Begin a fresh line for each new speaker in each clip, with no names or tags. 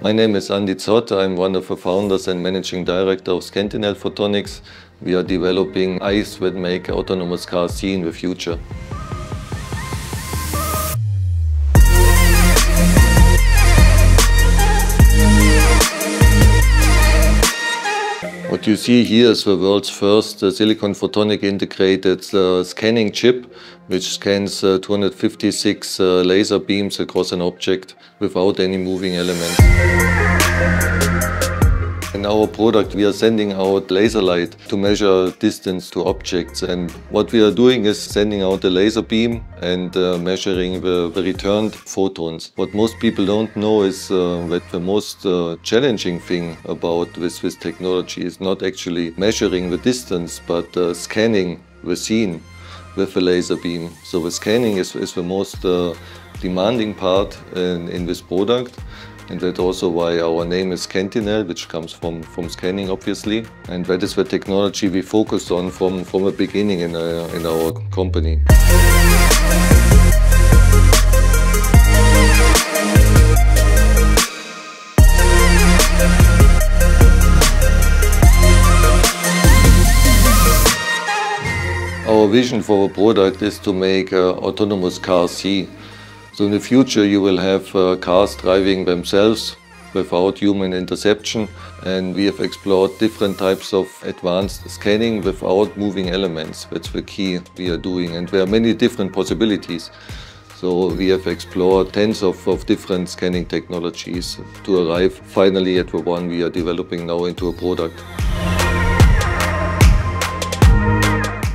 My name is Andy Zott. I'm one of the founders and managing director of Scantinel Photonics. We are developing eyes that make autonomous cars see in the future. You see here is the world's first uh, silicon photonic integrated uh, scanning chip, which scans uh, 256 uh, laser beams across an object without any moving elements. In our product, we are sending out laser light to measure distance to objects. And what we are doing is sending out a laser beam and uh, measuring the, the, returned photons. What most people don't know is uh, that the most uh, challenging thing about this, this technology is not actually measuring the distance, but uh, scanning the scene with a laser beam. So the scanning is, is the most uh, demanding part in, in this product. And that's also why our name is Scantinel, which comes from, from scanning, obviously. And that is the technology we focused on from, from the beginning in, uh, in our company. Our vision for the product is to make uh, autonomous cars see so in the future you will have uh, cars driving themselves without human interception and we have explored different types of advanced scanning without moving elements. That's the key we are doing and there are many different possibilities. So we have explored tens of, of different scanning technologies to arrive finally at the one we are developing now into a product.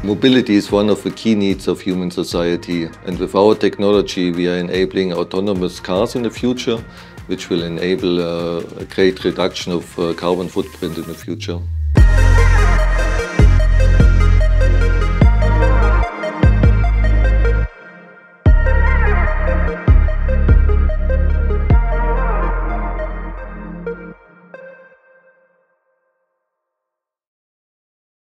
Mobility is one of the key needs of human society and with our technology we are enabling autonomous cars in the future which will enable uh, a great reduction of uh, carbon footprint in the future.